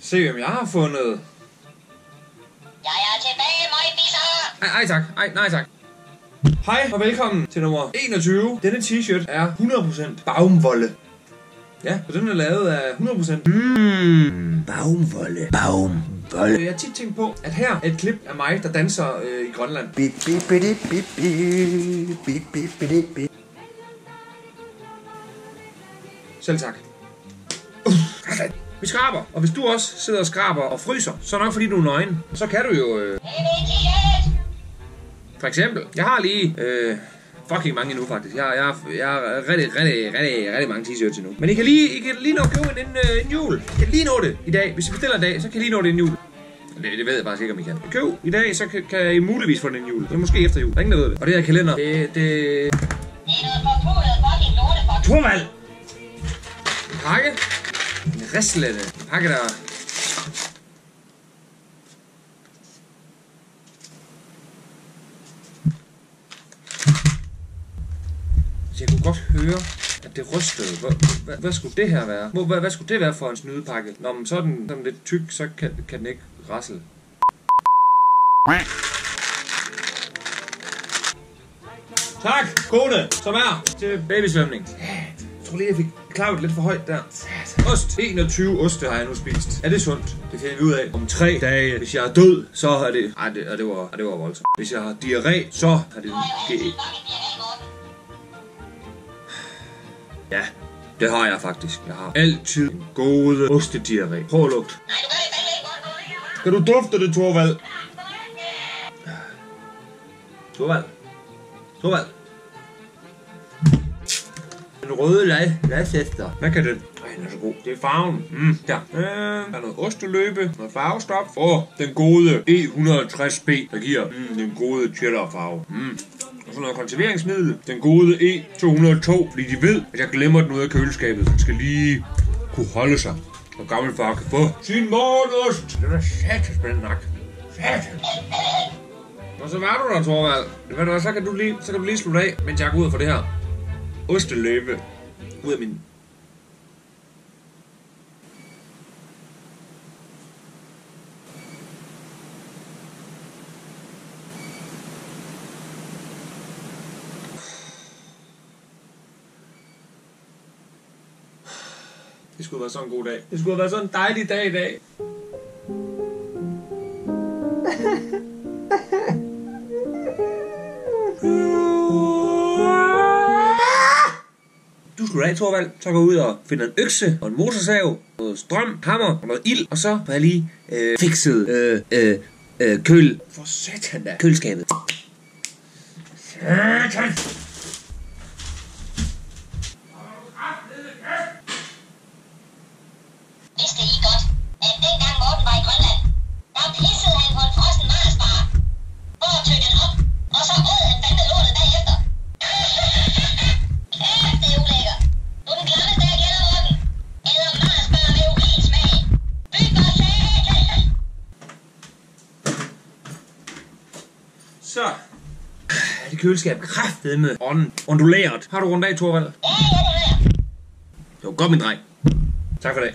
Se, hvem jeg har fundet. Jeg er tilbage, møgbisser! Ej, ej tak. Ej, nej tak. Hej og velkommen til nummer 21. Denne t-shirt er 100% baumwolle. Ja, så den er lavet af 100% Mmm, baumwolle. Baumwolle. Jeg har tit tænkt på, at her er et klip af mig, der danser øh, i Grønland. Bip, bip, bip, bip, bip, bip, bip, bip, bip. Selv tak. Vi skraber, og hvis du også sidder og skraber og fryser, så er nok fordi du er nøgen. Så kan du jo, øh, for eksempel, jeg har lige, øh, fucking mange endnu faktisk. Jeg, jeg, jeg har rigtig, rigtig, rigtig, rigtig mange t-shirts endnu. Men I kan lige, I kan lige nå at købe en, en, øh, en jul. I kan lige nå det i dag. Hvis I bestiller i dag, så kan I lige nå det en jul. Det, det ved jeg faktisk ikke, om I kan. Køb i dag, så kan, kan I muligvis få den en jul. Eller måske efter jul. Der er ingen, der ved det. Og det her kalender, det, det, Det er noget lortebok. Torvald! En pakke. En pakke, der... Så jeg kunne godt høre, at det rystede. Hvad, hvad, hvad skulle det her være? Hvor, hvad, hvad skulle det være for en snydepakke? Når man så er den sådan lidt tyk, så kan, kan den ikke rasle. Tak, kone, som er til babysvømning. Jeg tror lige, jeg fik klappet lidt for højt der. Ost. 21 oste har jeg nu spist. Er det sundt? Det finder vi ud af om tre dage. Hvis jeg er død, så er det... Ej, det, det, var, det var voldsomt. Hvis jeg har diarré, så er det GE. Ja, det har jeg faktisk. Jeg har altid en gode ostediarré. Prøv at godt. Kan du dufte det, Torvald? Torvald. Torvald. Den røde lad, ladshæfter. Hvad kan den? Ej, den er så god. Det er farven. Mm, der. Øh, der er noget osteløbe, noget farvestof, og den gode E160B, der giver mm, den gode cheddar farve. Mm. Og så noget konserveringsmiddel. Den gode E202, fordi de ved, at jeg glemmer den ud af køleskabet. Den skal lige kunne holde sig. Og gammel far kan få sin morgenost. Det er satans med den nak. Satans. Og så var du der, Torvald. Ved du hvad, så kan du lige, så kan du lige slutte af, mens jeg går ud får det her osteløbe ud af min... Det skulle have været sådan en god dag. Det skulle have været sådan en dejlig dag i dag. Du af, Torvald. Så går ud og finder en økse og en motorsav, noget strøm, hammer og noget ild. Og så får jeg lige øh, fikset øh, øh, øh, køl. For satan da. Køleskabet. Satan! Så. Det køleskab kraftedeme ånden onduleret. Har du rundt af, Torvald? Ja, ja, jeg. Det var godt, min dreng. Tak for det.